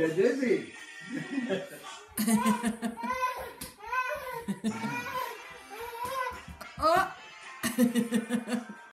You're dizzy. oh.